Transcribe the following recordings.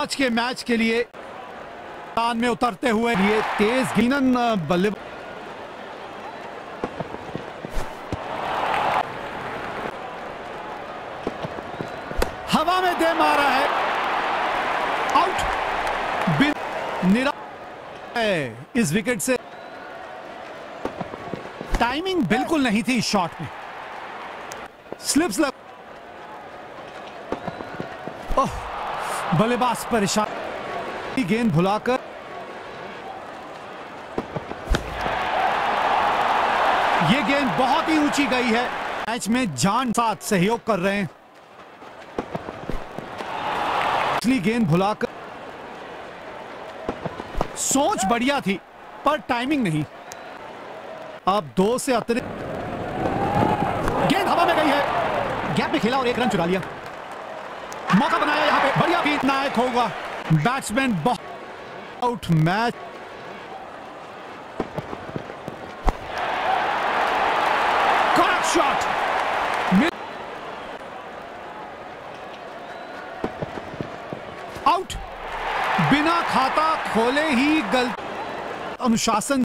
आज के मैच के लिए मैदान में उतरते हुए ये तेज गिनन बल्ले हवा में दे मारा है। आउट बिन निरा इस विकेट से टाइमिंग बिल्कुल नहीं थी इस शॉट में। स्लिप्स लग ओह। बल्लेबाज परेशान। गेंद भुलाकर। ये गेंद बहुत ही ऊँची गई है। मैच में जान साथ सहयोग कर रहे हैं। इसलिए गेंद भुलाकर। सोच बढ़िया थी, पर टाइमिंग नहीं। अब दो से अतिरिक्त। गेंद हवा में गई है। गैप में खेला और एक रन चुरा लिया। मौका बनाया यहाँ पे। बढ़िया भी नायक होगा। बैट्समैन बहुत आउट मैच शॉट आउट बिना खाता खोले ही गलत अनुशासन।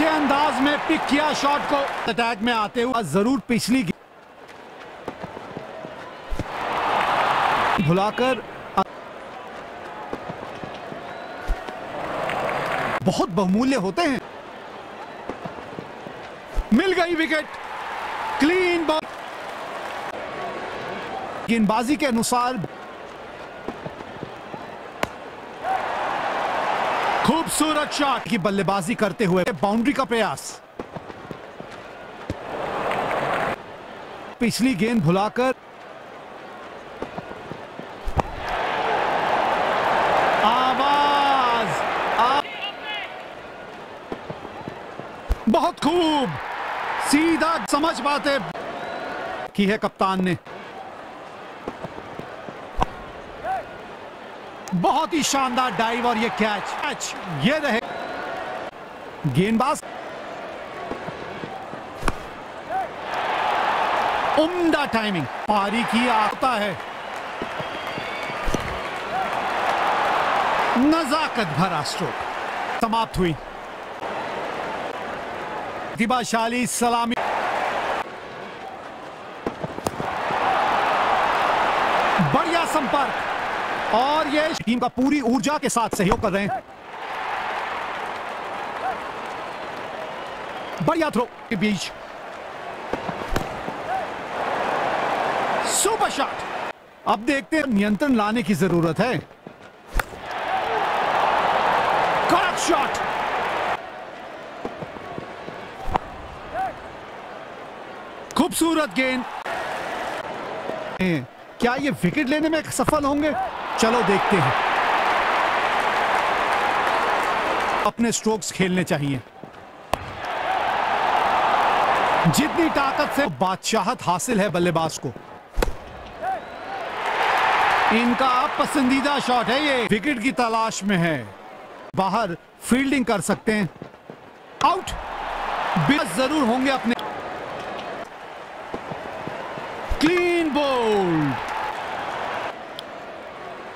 अच्छे अंदाज में पिक किया शॉट को। अटैक में आते हुए ज़रूर पिछली भुलाकर बहुत बहुमूल्य होते हैं। मिल गई विकेट क्लीन बॉल गेंदबाजी के अनुसार खूबसूरत शॉट की बल्लेबाजी करते हुए बाउंड्री का प्रयास। पिछली गेंद भुलाकर। आवाज़! आ... बहुत खूब। सीधा, समझ बातें की है कप्तान ने। बहुत ही शानदार डाइव और ये कैच कैच ये रहे. गेंदबाज. उम्दा टाइमिंग पारी की आता है. नजाकत भरा स्ट्रोक समाप्त हुई. प्रतिभाशाली सलामी बढ़िया संपर्क और ये टीम का पूरी ऊर्जा के साथ सहयोग कर रहे हैं। बढ़िया थ्रो के बीच। सुपर शॉट अब देखते हैं नियंत्रण लाने की ज़रूरत है। करेक्ट शॉट खूबसूरत गेंद। क्या ये विकेट लेने में सफल होंगे? चलो देखते हैं। अपने स्ट्रोक्स खेलने चाहिए। जितनी ताकत से बादशाहत हासिल है बल्लेबाज को। इनका पसंदीदा शॉट है, ये विकेट की तलाश में है। बाहर फील्डिंग कर सकते हैं। आउट ज़रूर होंगे अपने। क्लीन बोल्ड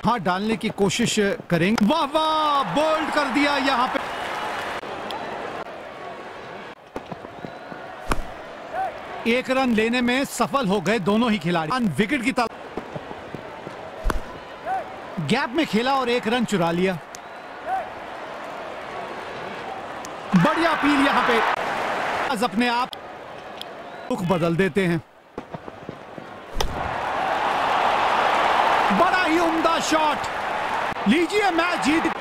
हाथ डालने की कोशिश करेंगे। वाह वाह बोल्ड कर दिया यहाँ पे। एक रन लेने में सफल हो गए दोनों ही खिलाड़ी। विकेट की तल गैप में खेला और एक रन चुरा लिया। बढ़िया अपील यहाँ पे। अपने आप रुख बदल देते हैं। बड़ा ही उम्दा शॉट लीजिए मैच जीत